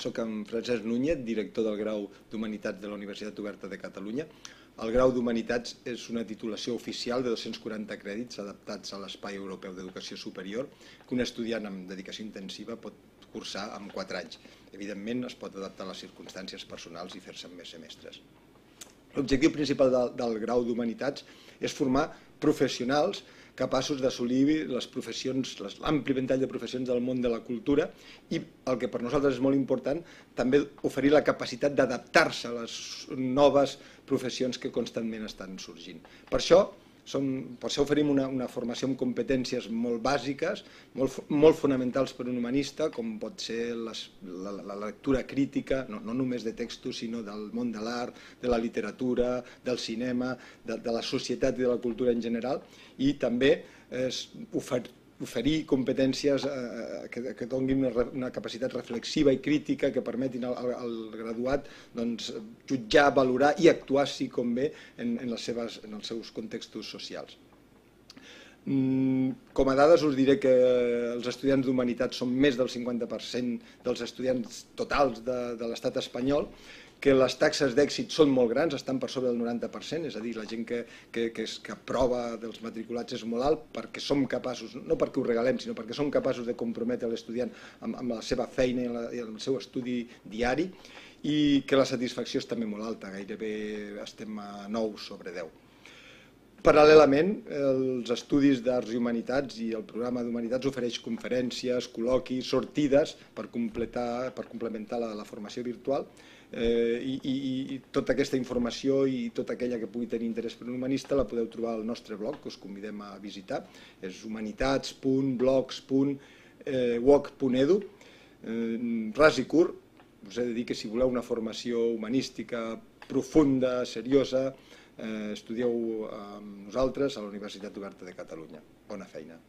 sóc en Francesc Núñez, director del grau d'Humanitats de la Universitat Oberta de Catalunya. El grau d'Humanitats és una titulació oficial de 240 crèdits adaptats a l'Espai Europeu d'Educació Superior que un estudiant amb dedicació intensiva pot cursar en 4 anys. Evidentment es pot adaptar a les circumstàncies personals i fer-se en més semestres. L'objectiu principal del, del grau d'Humanitats és formar professionals capaços d'assolir les professions, l'ampli ventall de professions del món de la cultura i el que per nosaltres és molt important, també oferir la capacitat d'adaptar-se a les noves professions que constantment estan sorgint. Per això, som, per això oferim una, una formació amb competències molt bàsiques, molt, molt fonamentals per un humanista, com pot ser les, la, la lectura crítica, no, no només de textos, sinó del món de l'art, de la literatura, del cinema, de, de la societat i de la cultura en general, i també és oferir oferir competències eh, que, que donin una, capacitat reflexiva i crítica que permetin al, graduat doncs, jutjar, valorar i actuar, si convé, en, en, les seves, en els seus contextos socials. Mm, com a dades us diré que els estudiants d'Humanitats són més del 50% dels estudiants totals de, de l'estat espanyol que les taxes d'èxit són molt grans, estan per sobre del 90%, és a dir, la gent que, que, que, és, que aprova dels matriculats és molt alt perquè som capaços, no perquè ho regalem, sinó perquè som capaços de comprometre l'estudiant amb, amb la seva feina i, la, i el seu estudi diari i que la satisfacció és també molt alta, gairebé estem a 9 sobre 10. Paral·lelament, els estudis d'Arts i Humanitats i el programa d'Humanitats ofereix conferències, col·loquis, sortides per, completar, per complementar la, la formació virtual eh, i, i, i tota aquesta informació i tota aquella que pugui tenir interès per un humanista la podeu trobar al nostre blog, que us convidem a visitar. És humanitats.blogs.woc.edu. Eh, ras i curt, us he de dir que si voleu una formació humanística profunda, seriosa, eh, estudieu amb nosaltres a la Universitat Oberta de Catalunya. Bona feina.